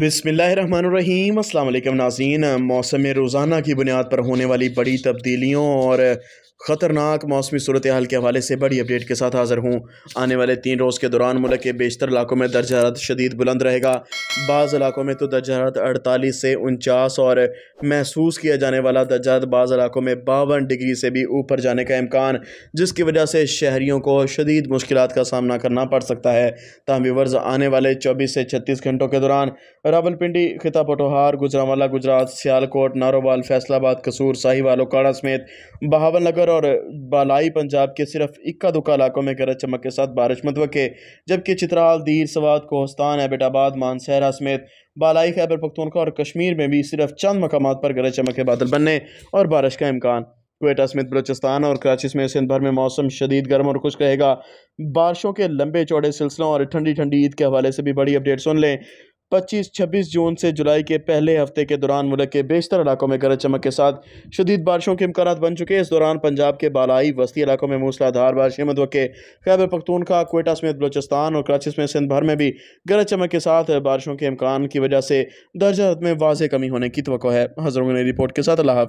बिसमीम अल्लाम नाजीन मौसम रोज़ाना की बुनियाद पर होने वाली बड़ी तब्दीलियों और ख़तरनाक मौसमी सूरत हाल के हवाले से बड़ी अपडेट के साथ हाज़िर हूँ। आने वाले तीन रोज़ के दौरान मुल्क के बेशतर इलाकों में दर्ज हरत शदीद बुलंद रहेगा। बाज़ इलाकों में तो दर्ज हरत अड़तालीस से उनचास और महसूस किया जाने वाला दर्ज हरत बाज़ इलाकों में बावन डिग्री से भी ऊपर जाने का इम्कान, जिसकी वजह से शहरीों को शदीद मुश्किल का सामना करना पड़ सकता है। ताहमी वर्ज आने वाले चौबीस से छत्तीस घंटों के दौरान रावलपिंडी खिता पटोहार गुजरावाला, गुजरात, सियालकोट, नारोवाल, फैसलाबाद, कसूर साहिवाल उकाड़ा समेत बहावल नगर और बालाई पंजाब के सिर्फ़ इक्का दुक्का इलाकों में गरज चमक के साथ बारिश मतवक़ जबकि चित्राल, दीर सवाद कोहस्तान, एबटाबाद मानसहरा समेत बालाई, खैबर पख्तूनखा और कश्मीर में भी सिर्फ़ चंद मकाम पर गरज चमक के बादल बनने और बारिश का इम्कान। कोयटा समेत बलोचिस्तान और कराची समेत सिंध भर में मौसम शदीद गर्म और खुश रहेगा। बारिशों के लंबे चौड़े सिलसिलों और ठंडी ठंडी ईद के हवाले से भी बड़ी अपडेट सुन लें। पच्चीस छब्बीस जून से जुलाई के पहले हफ़्ते के दौरान मुल्क के बेशतर इलाकों में गरज चमक के साथ शदीद बारिशों के इम्कान बन चुके हैं। इस दौरान पंजाब के बालाई, वस्ती इलाकों में मूसलाधार बारिश मदवके खैबर पखतूनखा कोयटा समेत बलोचिस्तान और कराची समेत सिंध भर में भी गरज चमक के साथ बारिशों के इम्कान की वजह से दर्जा में वाज कमी होने की तो है। हजरों ने रिपोर्ट के साथ। अल्लाह